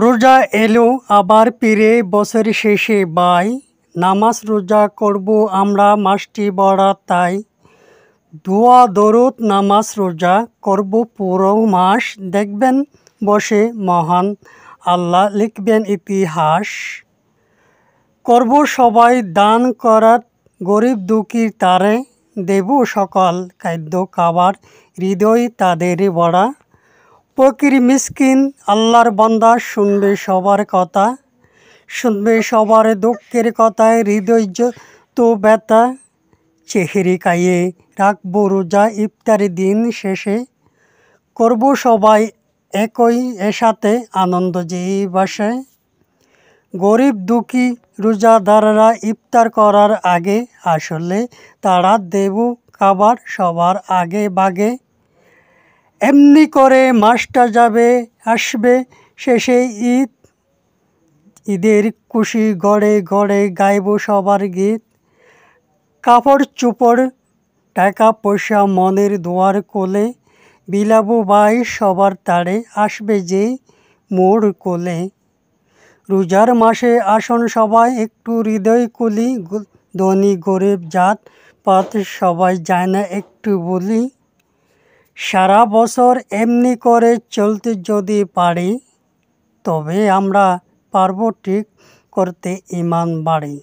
রোজা এলো, আবার ফিরে বছর শেষে বাই। নামাজ রোজা করব আমরা মাসটি বড়া তাই। দোয়া, দরুদ, নামাজ রোজা করব পুরো মাস। দেখবেন বসে মহান আল্লাহ লিখবেন ইতিহাস। করব সবাই দান করার গরিব দুঃখীর তারে। দেব সকল খাদ্য খাবার, হৃদয় তাদের বড়া। ফকির মিসকিন, আল্লাহর বান্দা, শুনবে সবার কথা। শুনবে সবার দুঃখের কথায় হৃদয় তো ব্যথা। চেহারি কাইয়ে রাখব রোজা ইফতারি দিন শেষে। করব সবাই একই এসাথে আনন্দ যে বাসে। গরিব দুঃখী রোজাদাররা ইফতার করার আগে আসলে তারা দেব খাবার সবার আগে বাগে। এমনি করে মাসটা যাবে, আসবে, শেষে ঈদ। ঈদের খুশি গড়ে গড়ে গাইব সবার গীত। কাপড় চোপড়, টাকা পয়সা মনের দোয়ার কোলে। বিলাবু ভাই সবার তাড়ে আসবে যে মোর কোলে। রোজার মাসে আসন সবাই, একটু হৃদয় কুলি। ধনী গরিব জাত, পাত সবাই যায় না একটু বলি। সারা বছর এমনি করে চলতে যদি পারি তবে আমরা পারব ঠিক করতে ইমান বাড়ি।